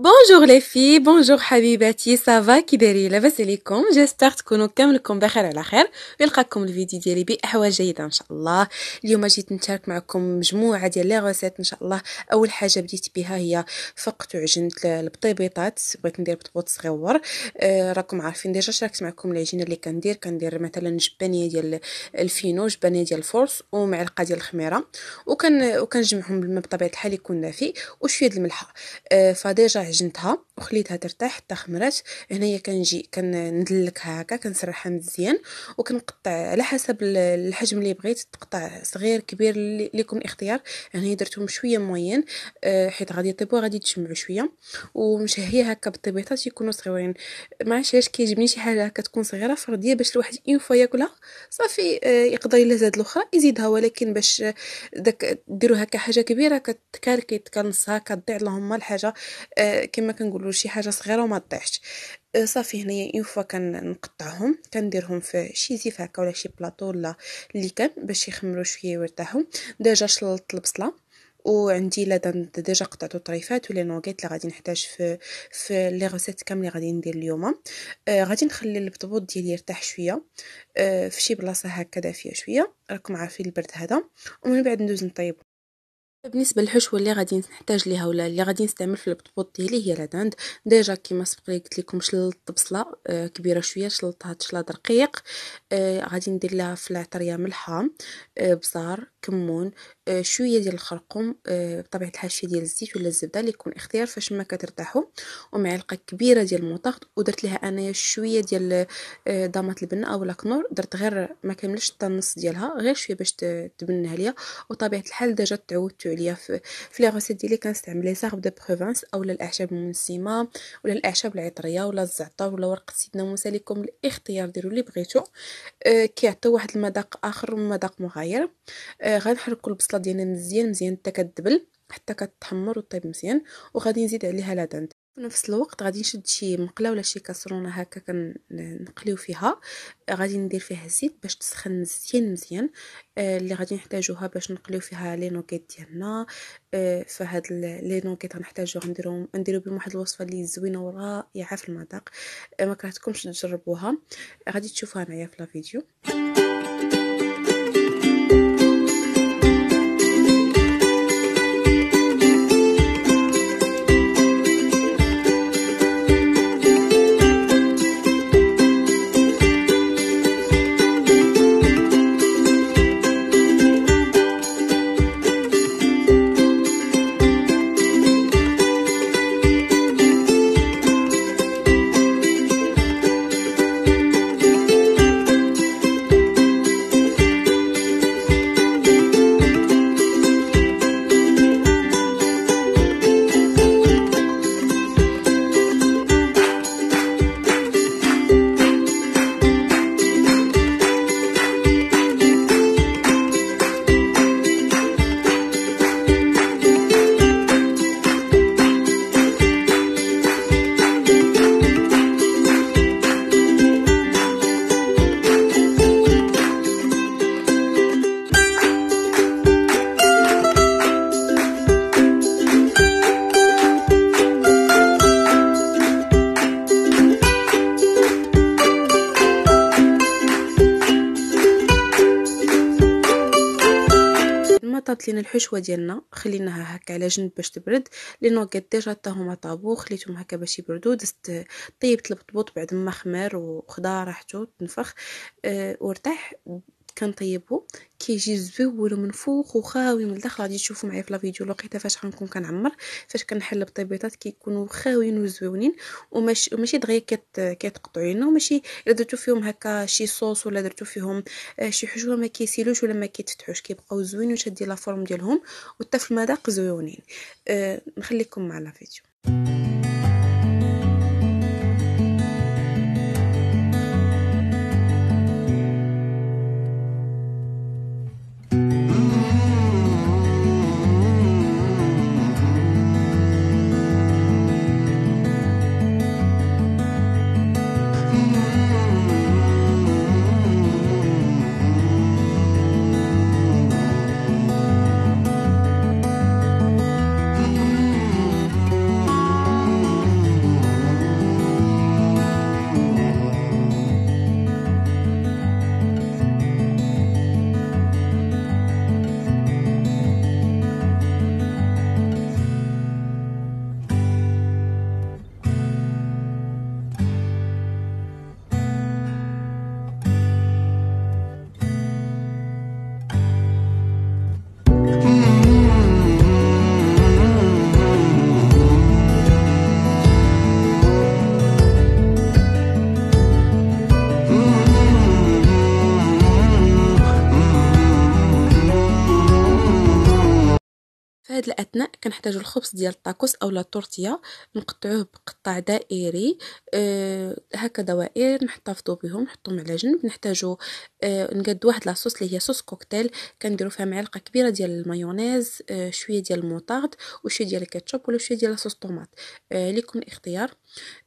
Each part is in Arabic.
bonjour les filles bonjour حبيباتي ça va كي دايرين لاباس عليكم j'espère تكونوا كاملكم بخير على خير ويلقاكم الفيديو ديالي باحوال جيده ان شاء الله اليوم جيت نشارك معكم مجموعه ديال les recettes ان شاء الله اول حاجة بديت بها هي فقت وعجنت البطيبيطات بغيت ندير بطبوط صغيور آه راكم عارفين déjà شاركت معكم العجينه اللي كندير كندير مثلا جبانيه ديال الفينو جبانيه ديال ال force ومعلقه ديال الخميره وكن وكنجمعهم بالماء بطبيعه الحال يكون دافي وشويه د الملح آه ف déjà عجنتها وخليتها ترتاح حتى خمرات هنايا كنجي كندلكها هكا كنسرحها مزيان وكنقطع على حسب الحجم اللي بغيت تقطع صغير كبير اللي يكون اختيار. يعني درتهم شوية moyen أه حيت غادي يطيبوا غادي تجمعوا شوية. ومشهية هكا البطيبيطات يكونوا صغيرين. ما علاش كيعجبني شي حاجة هكا تكون صغيرة فردية باش الواحد une fois ياكلها. صافي أه يقدر إلا زاد الأخرى يزيدها. ولكن باش داك ديروا هكا حاجة كبيرة كتكاركيت كنصها كتضيع اللهم الحاجة أه كما كنقولوا شي حاجة صغيرة وما تطيحش أه صافي هنايا une fois كنقطعهم كنديرهم في شي زيف هكا ولا شي بلاطو ولا اللي كان باش يخمروا شوية ويرتاحوا. déjà شلطت البصلة وعندي la dinde déjà قطعتو طريفات و les nuggets اللي غادي نحتاج في في les recettes كامل اللي غادي ندير اليوم. آه غادي نخلي البطبوط ديالي يرتاح شوية. آه في شي بلاصة هكا دافيه شوية. راكم عارفين البرد هذا. ومن بعد ندوز نطيب بالنسبة للحشوه اللي غادي نحتاج ليها ولا اللي غادي نستعمل في البطبوط ديالي هي la dinde déjà كيما سبق لي قلت لكم شلطت بصله آه كبيرة شوية شلطتها تشلاض رقيق آه غادي ندير لها في العطرية ملحة آه بزار. كمون آه شوية ديال الخرقوم آه بطبيعة الحال شوية ديال الزيت ولا الزبدة اللي يكون اختيار فاش ما كترتاحوا ومعلقة كبيرة ديال الموطارد ودرت لها أنايا شوية ديال آه ضامات البنه اولا كنور درت غير ما كاملش حتى النص ديالها غير شوية باش تبنها ليا. وطبيعة الحال déjà تعودت عليا في, les recettes ديالي كنستعمل les herbes de Provence أولا الأعشاب المنسمة ولا الأعشاب العطرية ولا الزعتر ولا ورقة سيدنا موسى لكم الاختيار ديروا اللي بغيتو. آه كيعطيو واحد المذاق آخر ومذاق مغاير. آه غنحركوا البصلة ديالنا مزيان مزيان حتى كتدبل حتى كتحمر وطيب مزيان وغادي نزيد عليها لادانت في نفس الوقت غادي نشد شي مقلة ولا شي كاسرونة هكا كنقليو فيها. غادي ندير فيها الزيت باش تسخن مزيان مزيان. آه اللي غادي نحتاجوها باش نقليو فيها لي نوغيت ديالنا. آه فهاد لي نوغيت غنحتاجو نديرو نديرو بهم واحد الوصفة اللي زوينة ورائعة في المذاق. ما كرهتكمش تجربوها غادي تشوفوها معايا في لا فيديو. الحشوة ديالنا خليناها هكا على جنب باش تبرد. les nuggets déjà حتى طابو خليتهم هكا باش يبردوا دزت طيبت البطبوط بعد ما خمر وخدا راحتو تنفخ. أه وارتاح. كنطيبو كيجي زويون من فوق وخاوي من الداخل غادي تشوفوا معايا في la vidéo. لقيتها فاش غنكون كنعمر فاش كنحل البطيبيطات كيكونوا خاويين وزويونين وماشي وماشي دغيا كيت كيتقطعوا وماشي إلا درتو فيهم هكا شي صوص ولا درتو فيهم شي حشوه ما كيسيلوش ولا ما كيتفتحوش. كيبقاو زوينين وشادين la forme ديالهم. وحتى في المذاق زويونين. أه نخليكم مع la vidéo. nyhetene. كنحتاجو الخبز ديال الطاكوس اولا ال tortilla نقطعوه بقطع دائري أه هكا دوائر نحتفظوا بهم نحطهم على جنب نحتاجو أه نقاد واحد la sauce اللي هي sauce cocktail كنديرو فيها معلقة كبيرة ديال المايونيز أه شوية ديال الموطارد وشوية ديال الكاتشوب ولا شوية ديال la sauce tomate. أه ليكم الاختيار.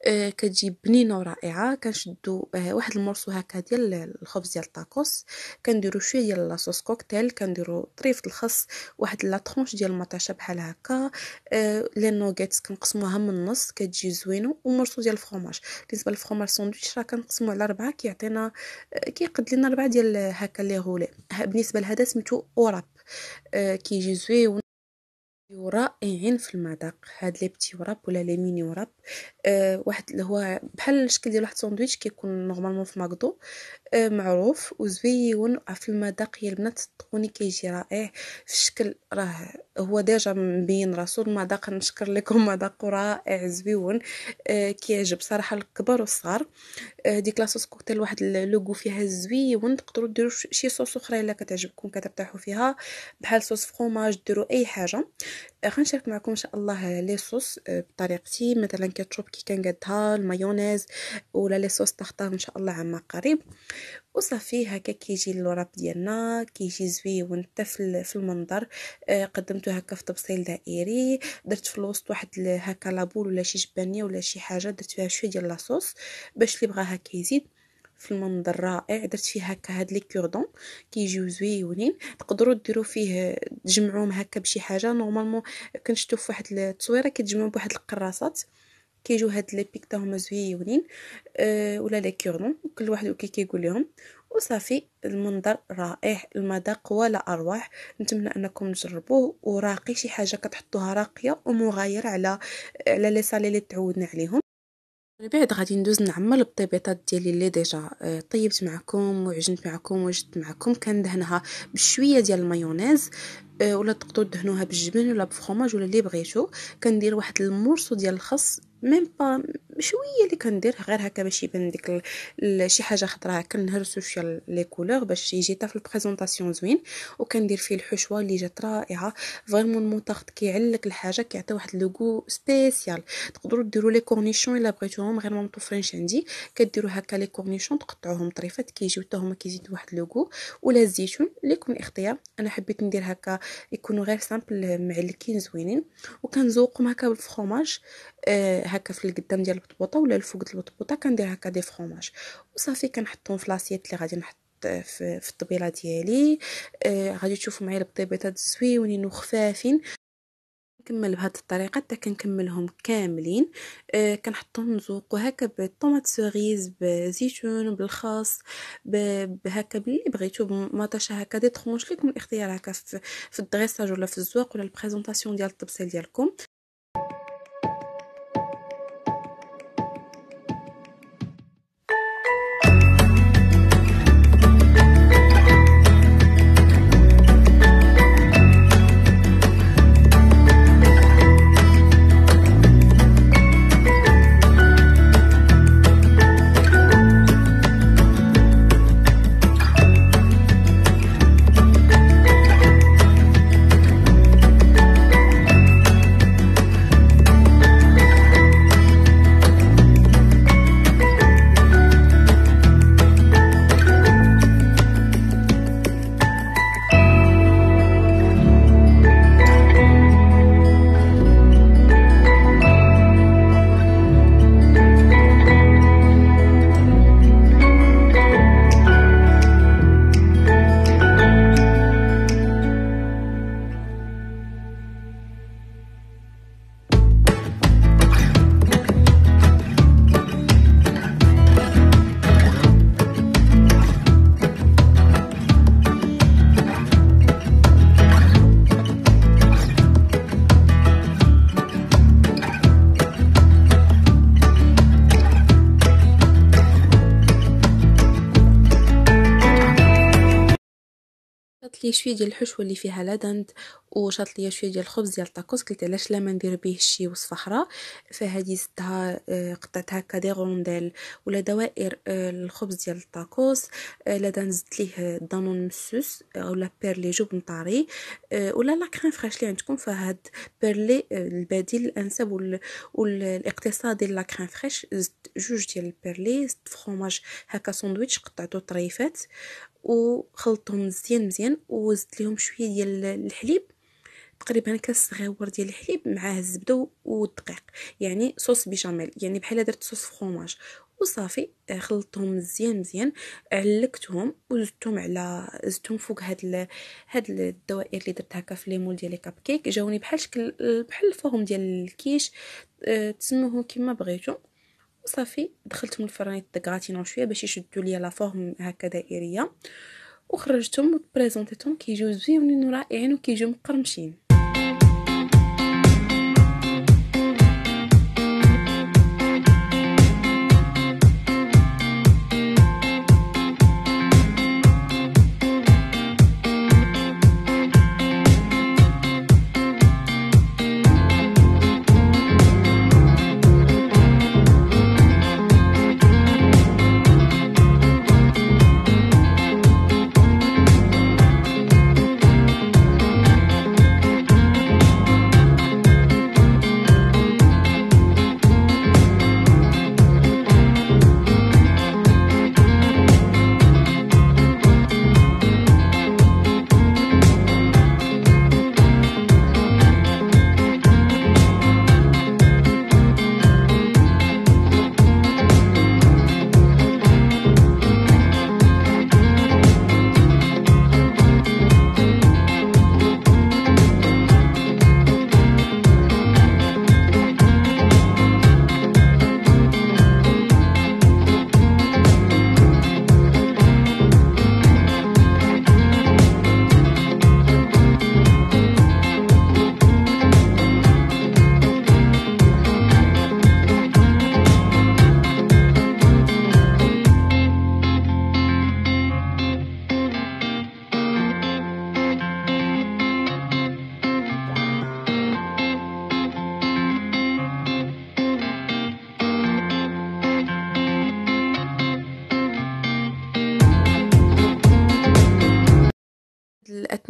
أه كتجي بنينة ورائعة كنشدو أه واحد ال morceau هكا ديال الخبز ديال الطاكوس كنديرو شوية ديال la sauce cocktail كنديرو طريف الخس واحد لا ديال المطاشة بحال هكا. أه les nuggets كنقسموها من النص كتجي زوينه و morceau ديال ال fromage بالنسبة لل fromage sandwich راه كنقسمو على ربعة كيعطينا كيقد لنا ربعة ديال هكا les roulés بالنسبة لهذا سميتو wrap. أه كيجي زوين ورائعين في المذاق. هاد les petits wraps ولا les mini wraps أه واحد هو بحال الشكل ديال واحد الساندويتش كيكون normalement في ماكدو. معروف وزويون في المذاق يا البنات صدقوني كيجي رائع في الشكل راه هو déjà مبين راسو المذاق نشكر لكم مذاق رائع زويون أه كيعجب صراحة الكبار والصغار. ديك la sauce cocktail واحد le goût فيها زويون تقدروا ديروا شي صوص أخرى إلا كتعجبكم كترتاحوا فيها. بحال sauce fromage ديروا أي حاجة. غنشارك معكم إن شاء الله les sauces بطريقتي. مثلا كاتشوب كي كنقادها المايونيز ولا les sauces tartare إن شاء الله عما قريب. وصافي هكا كيجي ال wrap ديالنا كيجي زويون حتى في المنظر. آه قدمته هكا في طبسيل دائري درت في الوسط واحد هكا le bol ولا شي جبانية ولا شي حاجة درت فيها شوية ديال la sauce باش اللي بغاها كيزيد. في المنظر رائع درت فيه هكا هاد les cure-dents كيجيو زويونين تقدروا ديروا فيه تجمعوهم هكا بشي حاجة. normalement كنشفتو في واحد التصويرة كتجمعوا بواحد القراصات. كيجيو هاد les pics تا هما زويونين أه ولا les cure-dents كل واحد وكي كيقول لهم وصافي المنظر رائع المذاق ولا اروع نتمنى أنكم تجربوه وراقي شي حاجة كتحطوها راقية ومغاير على على les salés اللي تعودنا عليهم. من بعد غادي ندوز نعمل البطيبطات ديالي اللي déjà طيبت معكم وعجنت معكم وجدت معكم. كندهنها بشوية ديال المايونيز ولا تقدروا دهنوها بالجبن ولا ب fromage ولا اللي بغيتو. كندير واحد ال morceau ديال الخس même pas شوية اللي كندير غير هكا باش يبان ديك شي حاجة خضراء كنهرسو شوية les couleurs باش يجي حتى في ال présentation زوين وكندير فيه الحشوة اللي جات رائعة. vraiment الموطارد كيعلك الحاجة كيعطي واحد le goût spécial تقدروا ديروا les cornichons إلا بغيتوهم غير ما متوفرينش عندي كديروا هكا les cornichons تقطعوهم طريفات كيجيو حتى هما كيزيدوا واحد le goût ولا الزيتون ليكم الاختيار. أنا حبيت ندير هكا يكونوا غير simple معلكين زوينين. وكنزوقهم هكا بال fromage آه هكا في القدام ديال البطبوطه ولا الفوق البطبوطه كندير هكا du fromage وصافي كنحطهم في l'assiette اللي غادي نحط في, في الطبيلة ديالي. آه غادي تشوفوا معايا البطيبيطات زويونين وخفافين. نكمل بهذه الطريقة حتى كنكملهم كاملين. آه كنحطهم نزوقو هكا بال tomates cerises بزيتون بالخس بهكا باللي بغيتو بمطاشه هكا دي طرونش لكم الاختيار هكا في, في الدغيساج ولا في الزواق ولا البريزونطاسيون ديال الطبسيل ديالكم. شوية ديال الحشوه اللي فيها la dinde وشاط ليا شوية ديال الخبز ديال الطاكوس قلت علاش لا ما ندير به شي وصفة أخرى؟ فهادي زدتها آه، قطعتها هكا des rondelles ولا دوائر آه، الخبز ديال الطاكوس آه، لا زدت ليه دانون مسوس ولا Perly جبن طاري ولا la crème fraîche اللي عندكم فهاد Perly البديل الأنسب والاقتصادي la crème fraîche زدت جوج ديال ال Perly زدت فروماج هكا ساندويتش قطعته طريفات وخلطتهم مزيان مزيان وزدت لهم شوية ديال الحليب. تقريبا كاس صغيور ديال الحليب معاه الزبدة والدقيق. يعني sauce béchamel يعني بحال درت sauce fromage وصافي آه، خلطتهم مزيان مزيان علكتهم وزدتهم على زدتهم فوق هاد ال... هاد الدوائر اللي درت هكا في les moules ديال كاب كيك جاوني بحال شكل بحال ال forme ديال الكيش. أه تسموهم كما بغيتو. وصافي دخلتهم الفران يتغاتينو شوية باش يشدوا ليا لا فورم هكا دائرية. وخرجتهم وبريزونتيتهم كيجيو زوينين ورائعين وكيجيو مقرمشين.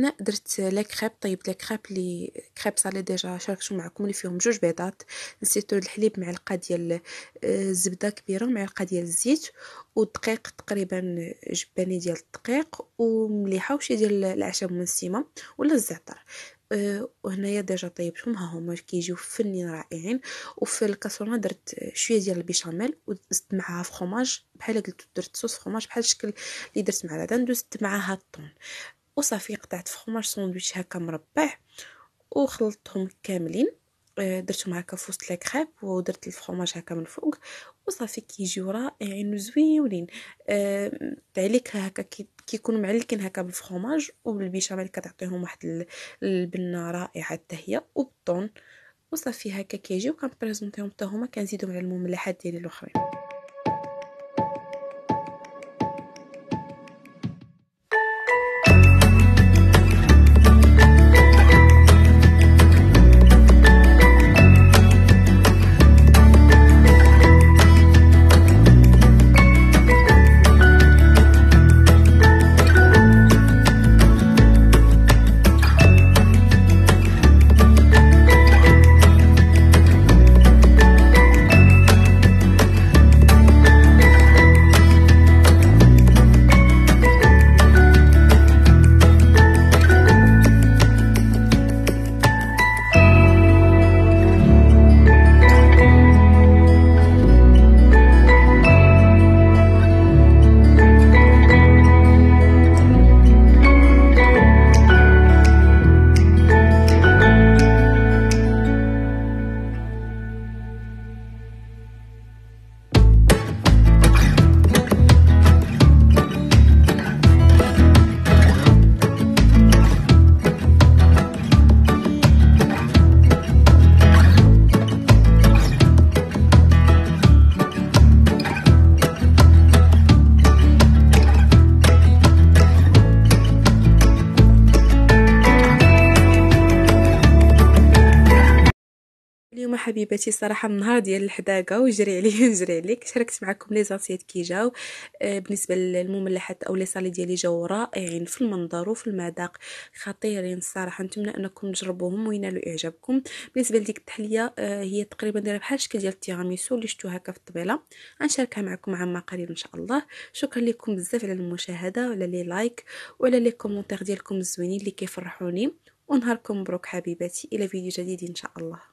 الاثناء درت les crêpes طيبت les crêpes les crêpes salées déjà شاركت معكم اللي فيهم جوج بيضات. نسيت الحليب معلقه ديال الزبده آه، كبيرة ومعلقه ديال الزيت والدقيق تقريبا جباني ديال الدقيق ومليحة وشي ديال الاعشاب المنسمه ولا الزعتر. أه وهنايا déjà طيبتهم ها هما كيجيو فنين رائعين. وفي الكاسرونة درت شوية ديال ال béchamel وزدت معاها فخوماج بحال قلت درت sauce fromage بحال الشكل اللي درت مع la dinde وزدت معاها الطون. وصافي قطعت fromage sandwich هكا مربع وخلطتهم كاملين. آه، درتهم هكا في وسط لي ودرت الفرماج هكا من فوق وصافي كيجيو رائعين وزويونين آه عليك هكا كيكونوا معلكين هكا بال fromage وبال béchamel كتعطيهم واحد البنة رائعة حتى هي وبالطون وصافي هكا كيجيو كنبريزونطيهم حتى هما كنزيدهم على المملحات ديالي الأخرين. حبيباتي صراحة النهار ديال الحداقة وجري عليا نجري عليك. شاركت معكم les assiettes كي جاو آه، بالنسبة للمملحات أو les salés ديالي جاو رائعين في المنظر وفي المذاق خطيرين الصراحه نتمنى أنكم تجربوهم وينالوا إعجابكم. بالنسبة لديك التحلية آه، هي تقريبا دايرة بحال الشكل ديال التيراميسو اللي شفتو هكا في الطبيلة. غنشاركها معكم عما قليل إن شاء الله. شكرا لكم بزاف على المشاهدة وعلى les likes وعلى les commentaires ديالكم الزوينين اللي كيفرحوني. ونهاركم مبروك حبيباتي. إلى فيديو جديد إن شاء الله.